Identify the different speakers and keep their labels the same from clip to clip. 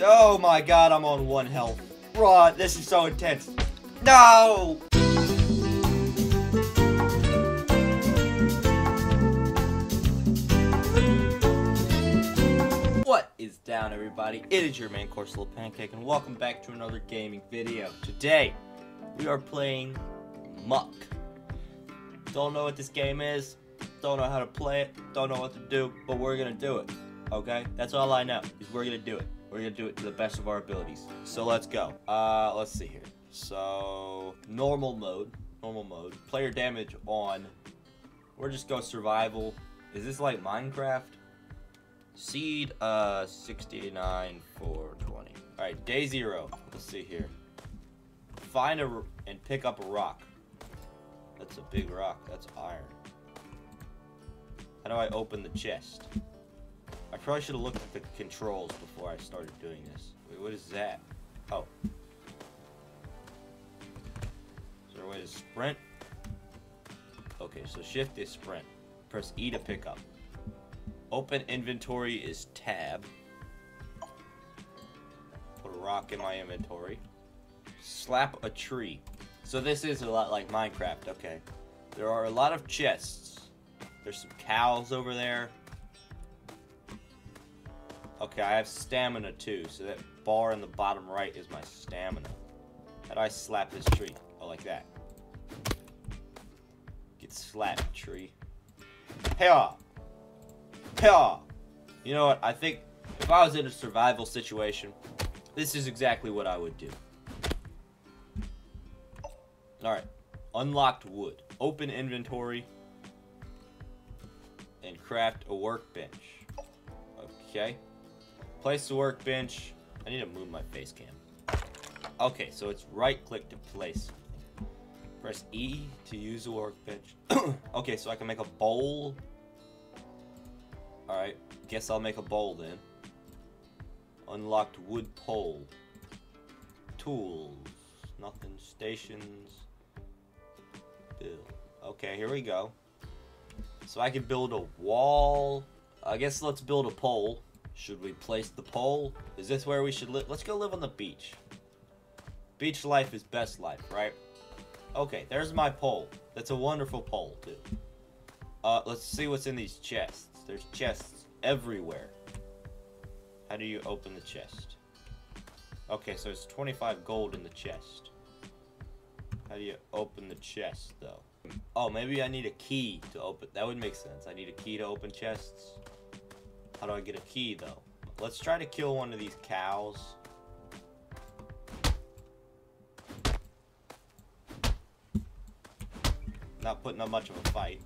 Speaker 1: Oh my god, I'm on one health. Run, this is so intense. No! What is down, everybody? It is your main course, Lil Pancake, and welcome back to another gaming video. Today, we are playing Muck. Don't know what this game is, don't know how to play it, don't know what to do, but we're gonna do it. Okay? That's all I know, is we're gonna do it. We're gonna do it to the best of our abilities. So let's go. Uh, let's see here. So, normal mode. Normal mode. Player damage on. We're just go survival. Is this like Minecraft? Seed, uh, 69, 420. Alright, day zero. Let's see here. Find a, and pick up a rock. That's a big rock. That's iron. How do I open the chest? I probably should have looked at the controls before I started doing this. Wait, what is that? Oh. Is there a way to sprint? Okay, so shift is sprint. Press E to pick up. Open inventory is tab. Put a rock in my inventory. Slap a tree. So this is a lot like Minecraft, okay. There are a lot of chests. There's some cows over there. Okay, I have stamina too, so that bar in the bottom right is my stamina. How do I slap this tree? Oh, like that. Get slapped, tree. Hey, ah. Hey, ah. You know what? I think if I was in a survival situation, this is exactly what I would do. Alright. Unlocked wood. Open inventory. And craft a workbench. Okay. Place the workbench. I need to move my face cam. Okay, so it's right click to place. Press E to use the workbench. okay, so I can make a bowl. Alright, guess I'll make a bowl then. Unlocked wood pole. Tools. Nothing. Stations. Build. Okay, here we go. So I can build a wall. I guess let's build a pole. Should we place the pole? Is this where we should live? Let's go live on the beach. Beach life is best life, right? Okay, there's my pole. That's a wonderful pole, too. Uh, let's see what's in these chests. There's chests everywhere. How do you open the chest? Okay, so it's 25 gold in the chest. How do you open the chest, though? Oh, maybe I need a key to open... That would make sense. I need a key to open chests. How do I get a key, though? Let's try to kill one of these cows. Not putting up much of a fight.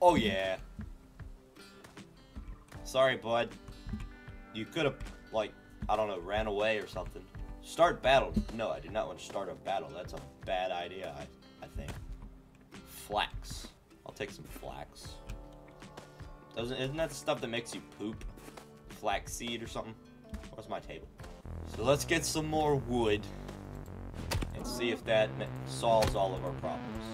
Speaker 1: Oh, yeah. Sorry, bud. You could have, like, I don't know, ran away or something. Start battle. No, I do not want to start a battle. That's a bad idea, I, I think. Flax. I'll take some flax. Doesn't isn't that the stuff that makes you poop? Flaxseed or something? Where's my table? So let's get some more wood and see if that solves all of our problems.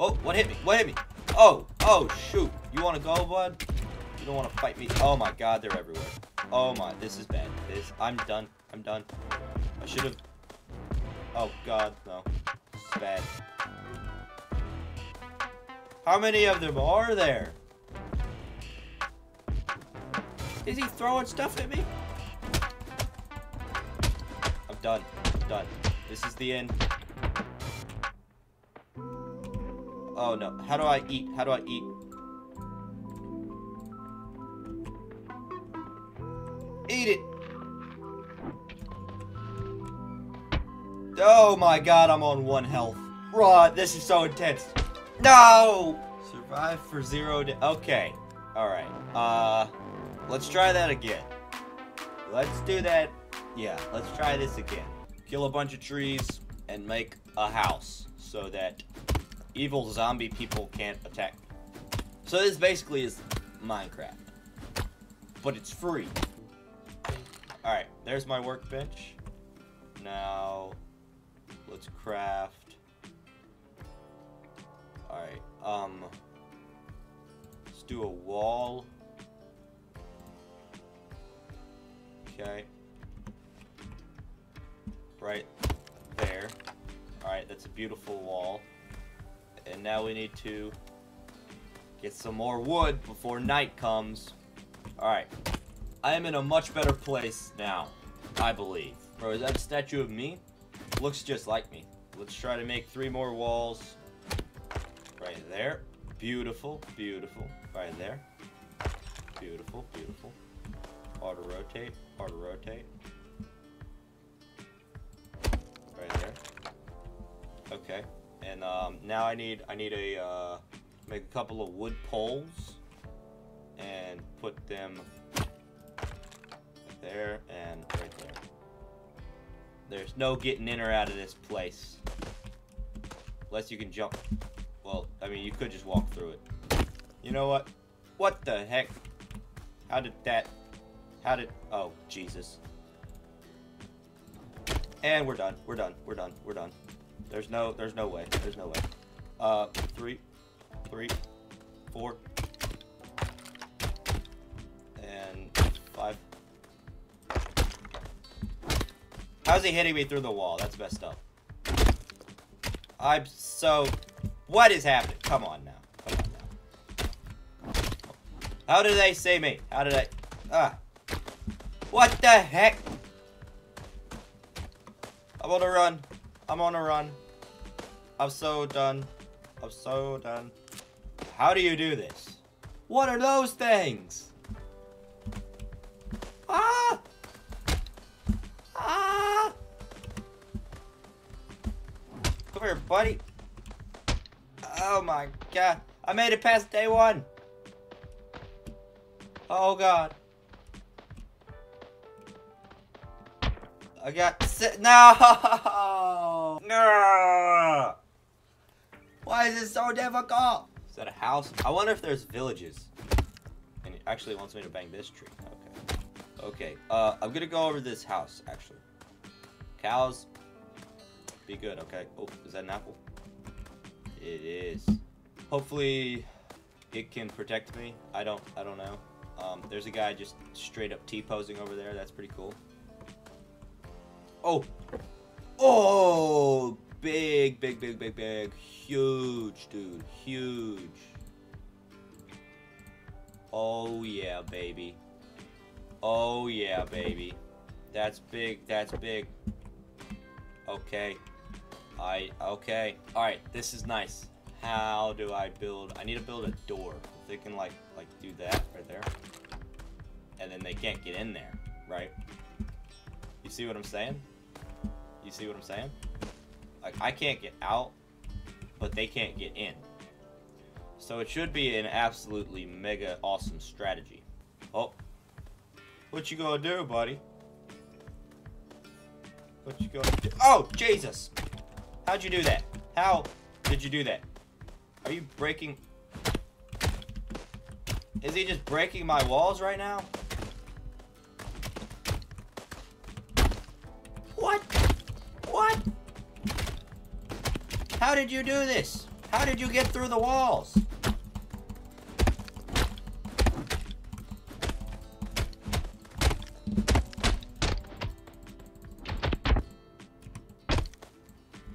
Speaker 1: Oh, what hit me? What hit me? Oh, oh, shoot. You want to go, bud? You don't want to fight me? Oh my god, they're everywhere. Oh my, this is bad. This, I'm done. I'm done. I should have... Oh god, no. This is bad. How many of them are there? Is he throwing stuff at me? I'm done. I'm done. This is the end. Oh no. How do I eat? How do I eat? Eat it! Oh my god, I'm on one health. Rod, this is so intense. No! Survive for zero. Okay. Alright. Uh... Let's try that again. Let's do that. Yeah, let's try this again. Kill a bunch of trees and make a house so that evil zombie people can't attack me. So this basically is Minecraft. But it's free. Alright, there's my workbench. Now, let's craft. Alright, um, let's do a wall. Okay. Right there. Alright, that's a beautiful wall. And now we need to get some more wood before night comes. Alright. I am in a much better place now, I believe. Bro, is that a statue of me? Looks just like me. Let's try to make three more walls. Right there. Beautiful, beautiful. Right there. Beautiful, beautiful. Auto rotate, auto rotate. Right there. Okay. And um, now I need I need a uh, make a couple of wood poles and put them there and right there. There's no getting in or out of this place. Unless you can jump. Well, I mean, you could just walk through it. You know what? What the heck? How did that... How did... Oh, Jesus. And we're done. We're done. We're done. We're done. There's no... There's no way. There's no way. Uh, three. Three. Four. And five. How's he hitting me through the wall? That's messed up. I'm so... What is happening? Come on now. Come on now. How did they see me? How did I... Ah. What the heck? I'm on a run. I'm on a run. I'm so done. I'm so done. How do you do this? What are those things? Ah! Ah! Come here, buddy. Oh my god. I made it past day one. Oh god. I got sit. No! No! Why is it so difficult? Is that a house? I wonder if there's villages. And it actually wants me to bang this tree. Okay. Okay. Uh, I'm gonna go over this house, actually. Cows. Be good, okay. Oh, is that an apple? It is. Hopefully, it can protect me. I don't, I don't know. Um, there's a guy just straight up T-posing over there. That's pretty cool. Oh! Oh! Big, big, big, big, big. Huge, dude. Huge. Oh, yeah, baby. Oh, yeah, baby. That's big. That's big. Okay. I, okay. Alright, this is nice. How do I build? I need to build a door. If they can, like, like do that right there. And then they can't get in there, right? You see what I'm saying? You see what I'm saying? Like, I can't get out, but they can't get in. So it should be an absolutely mega awesome strategy. Oh. What you gonna do, buddy? What you gonna do? Oh, Jesus! How'd you do that? How did you do that? Are you breaking... Is he just breaking my walls right now? How did you do this? How did you get through the walls?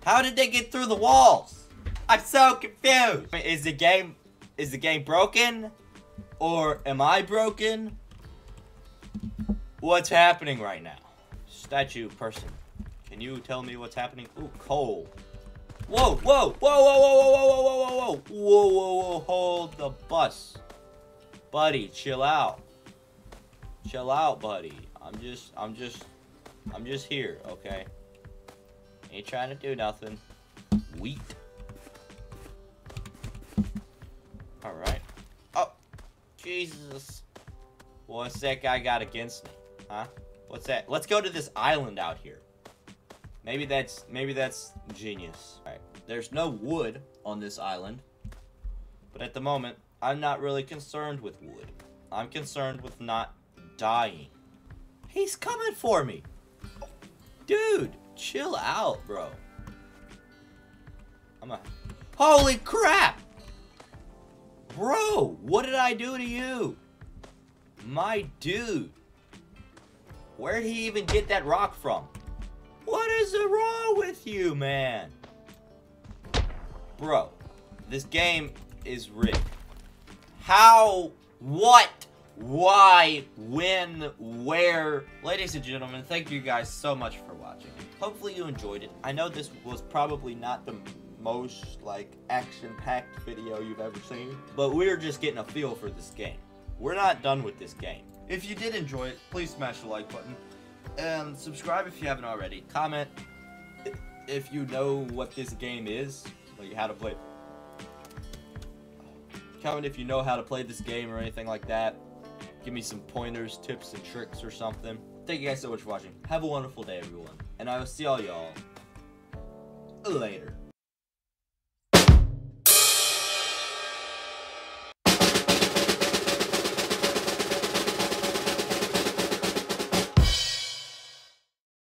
Speaker 1: How did they get through the walls? I'm so confused. Is the game is the game broken? Or am I broken? What's happening right now? Statue person. Can you tell me what's happening? Ooh, coal. Whoa, whoa, whoa, whoa, whoa, whoa, whoa, whoa, whoa, whoa, whoa, whoa, whoa, hold the bus. Buddy, chill out. Chill out, buddy. I'm just, I'm just, I'm just here, okay? Ain't trying to do nothing. Wheat. Alright. Oh, Jesus. What's that guy got against me? Huh? What's that? Let's go to this island out here. Maybe that's maybe that's genius. All right. There's no wood on this island. But at the moment, I'm not really concerned with wood. I'm concerned with not dying. He's coming for me. Dude, chill out, bro. I'm a Holy crap! Bro, what did I do to you? My dude. Where'd he even get that rock from? What is wrong with you, man? Bro, this game is rigged. How? What? Why? When? Where? Ladies and gentlemen, thank you guys so much for watching. Hopefully you enjoyed it. I know this was probably not the most, like, action-packed video you've ever seen, but we're just getting a feel for this game. We're not done with this game. If you did enjoy it, please smash the like button. And subscribe if you haven't already. Comment if you know what this game is, like how to play. Comment if you know how to play this game or anything like that. Give me some pointers, tips, and tricks or something. Thank you guys so much for watching. Have a wonderful day, everyone. And I will see all y'all later.